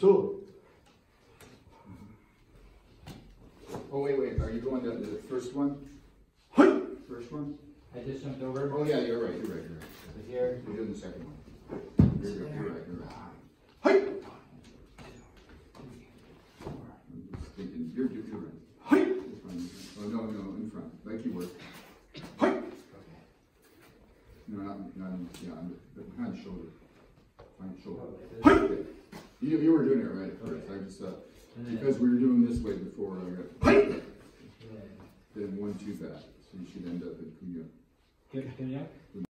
So, Oh, wait, wait, are you going to the first one? hi, First one? I just jumped over Oh, yeah, you're right, you're right, you're right. to here. You're doing the second one. You're, you're you're right, you're right. hi, thinking, you're, you're you're right. hi, This one, oh, no, no, in front, like you were. hi. No, not, not, yeah, on the, behind the shoulder. Behind the shoulder. Oh, hi. Okay. You, you were doing it right at first, I just, uh, because we were doing this way before, I got. Then one too bad, so you should end up in Cunha. Good, good, yeah?